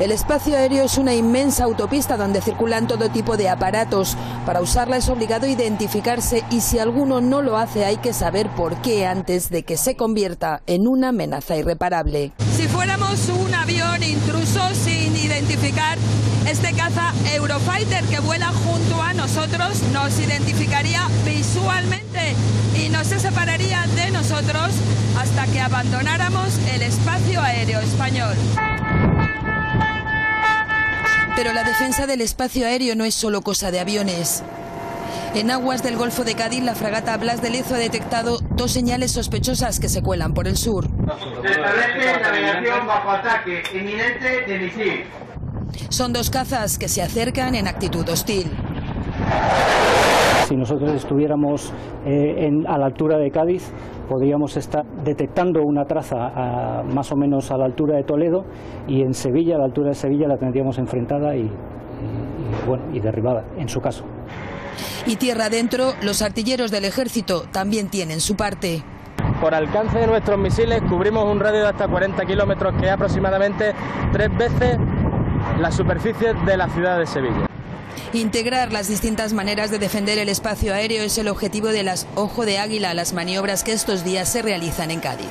El espacio aéreo es una inmensa autopista donde circulan todo tipo de aparatos. Para usarla es obligado identificarse y si alguno no lo hace hay que saber por qué antes de que se convierta en una amenaza irreparable. Si fuéramos un avión intruso sin identificar, este caza Eurofighter que vuela junto a nosotros nos identificaría visualmente y no se separaría de nosotros hasta que abandonáramos el espacio aéreo español. Pero la defensa del espacio aéreo no es solo cosa de aviones. En aguas del Golfo de Cádiz, la fragata Blas de Lezo ha detectado dos señales sospechosas que se cuelan por el sur. Se establece navegación bajo ataque inminente de misil. Son dos cazas que se acercan en actitud hostil. Si nosotros estuviéramos eh, en- a la altura de Cádiz, podríamos estar detectando una traza a- más o menos a la altura de Toledo y en Sevilla, a la altura de Sevilla, la tendríamos enfrentada y, y- y, bueno, y derribada, en su caso. Y tierra adentro, los artilleros del ejército también tienen su parte. Por alcance de nuestros misiles cubrimos un radio de hasta 40 kilómetros, que es aproximadamente tres veces la superficie de la ciudad de Sevilla. Integrar las distintas maneras de defender el espacio aéreo es el objetivo de las Ojo de Águila, las maniobras que estos días se realizan en Cádiz.